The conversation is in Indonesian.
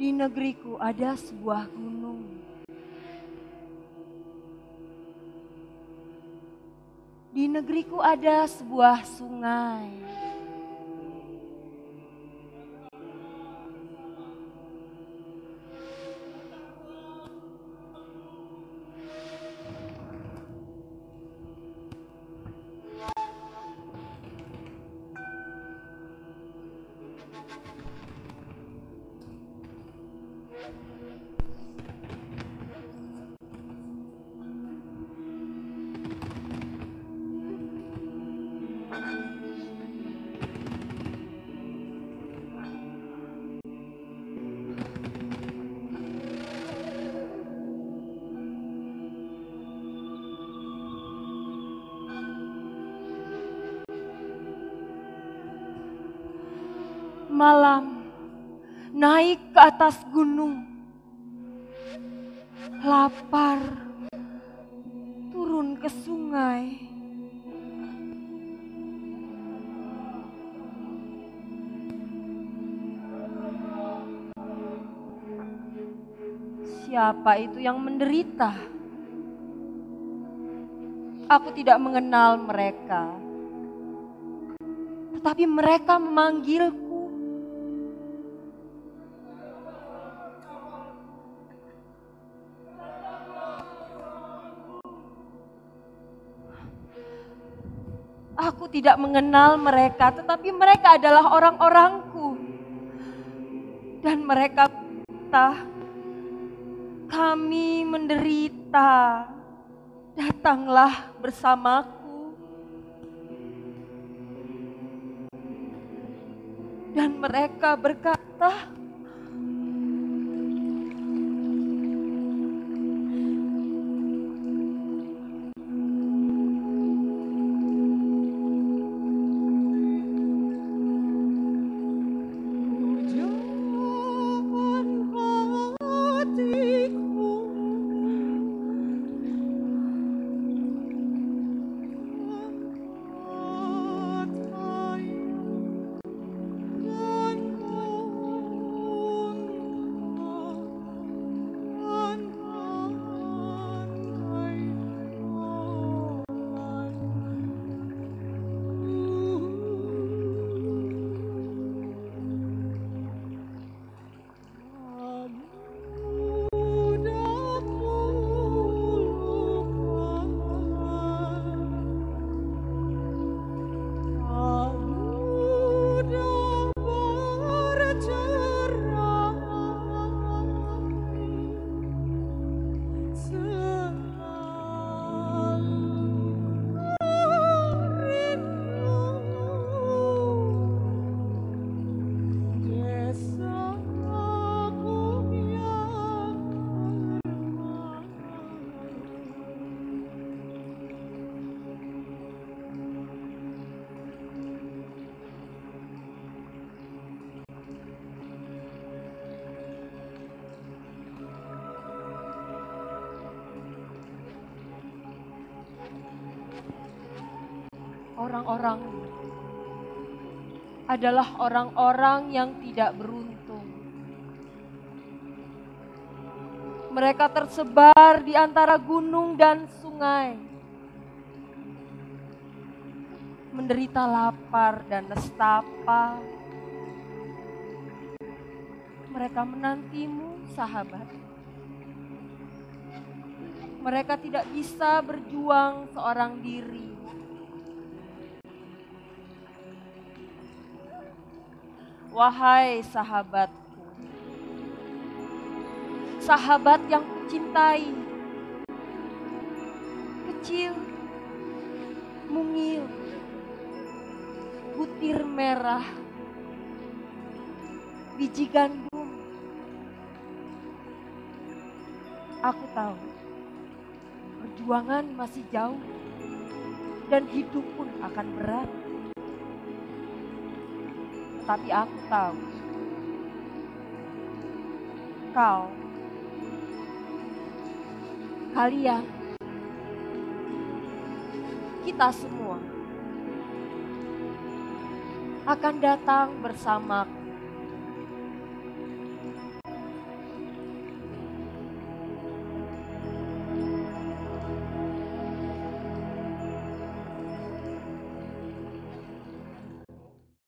Di negeriku ada sebuah gunung. Di negeriku ada sebuah sungai. Malam naik ke atas gunung. Lapar turun ke sungai. Siapa itu yang menderita? Aku tidak mengenal mereka, tetapi mereka memanggilku. Aku tidak mengenal mereka, tetapi mereka adalah orang-orangku. Dan mereka kata, kami menderita, datanglah bersamaku. Dan mereka berkata, orang-orang adalah orang-orang yang tidak beruntung. Mereka tersebar di antara gunung dan sungai, menderita lapar dan nestapa. Mereka menantimu, sahabat. Mereka tidak bisa berjuang seorang diri wahai sahabatku, sahabat yang kucintai, kecil, mungil, butir merah, biji gandum. Aku tahu perjuangan masih jauh dan hidup pun akan berat. Tapi aku tahu. Kau, kalian, kita semua. Akan datang bersamaku